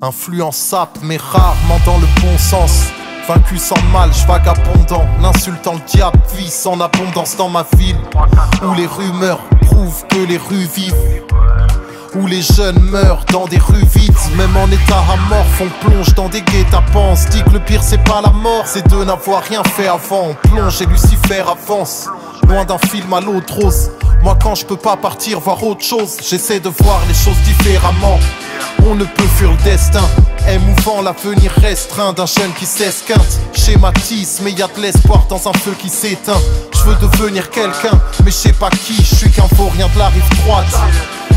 Influençable mais rarement dans le bon sens. Vaincu sans mal, je vagabondant, l'insultant le diable vit en abondance dans ma ville. Où les rumeurs prouvent que les rues vivent. Où les jeunes meurent dans des rues vides, même en état amorphe, on plonge dans des guet-apens. Dit que le pire c'est pas la mort, c'est de n'avoir rien fait avant. On plonge et Lucifer avance, loin d'un film à l'autre rose. Moi quand je peux pas partir voir autre chose, j'essaie de voir les choses différemment. On ne peut fuir le destin, émouvant l'avenir restreint d'un jeune qui s'esquinte. Schématise, mais y de l'espoir dans un feu qui s'éteint. Je veux devenir quelqu'un, mais je sais pas qui, je suis qu'un rien de la rive droite.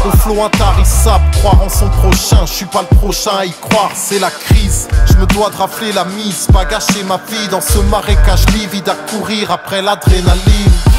Au flot intarissable, croire en son prochain, je suis pas le prochain à y croire, c'est la crise. Je me dois de rafler la mise, pas gâcher ma vie dans ce marécage livide à courir après l'adrénaline.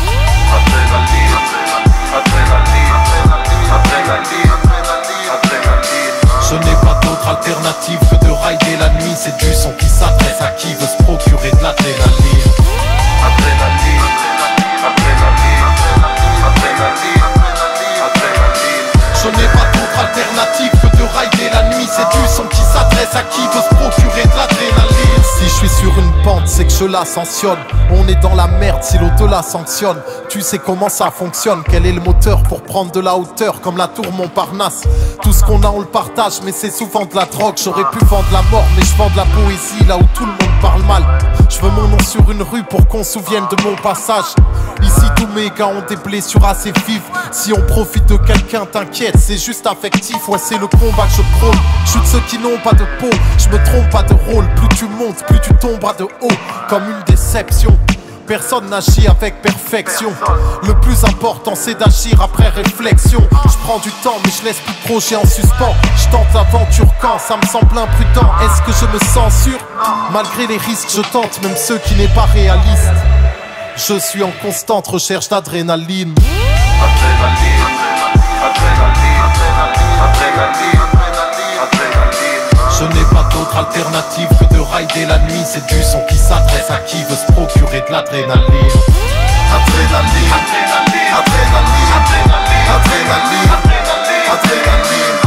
C'est que je l'ascensionne. On est dans la merde si l'au-delà sanctionne. Tu sais comment ça fonctionne, quel est le moteur pour prendre de la hauteur comme la tour Montparnasse. Tout ce qu'on a, on le partage, mais c'est souvent de la drogue. J'aurais pu vendre la mort, mais je vends de la poésie là où tout le monde parle mal. Je veux mon nom sur une rue pour qu'on se souvienne de mon passage. Ici, tous mes gars ont des blessures assez vives. Si on profite de quelqu'un, t'inquiète, c'est juste affectif. Ouais, c'est le combat que je prône. Je suis de ceux qui n'ont pas de peau, je me trompe pas de rôle. Plus tu montes, plus tu tomberas de comme une déception. Personne n'agit avec perfection. Le plus important c'est d'agir après réflexion. Je prends du temps mais je laisse plus projet en suspens. Je tente l'aventure quand ça me semble imprudent. Est-ce que je me sûr Malgré les risques je tente même ceux qui n'est pas réaliste. Je suis en constante recherche d'adrénaline. Adrénaline, adrénaline, adrénaline, Je n'ai pas d'autre alternative de rider la nuit. C'est du son qui s'adresse à qui veut se procurer de l'adrénaline. Adrénaline, adrénaline, adrénaline, adrénaline, adrénaline.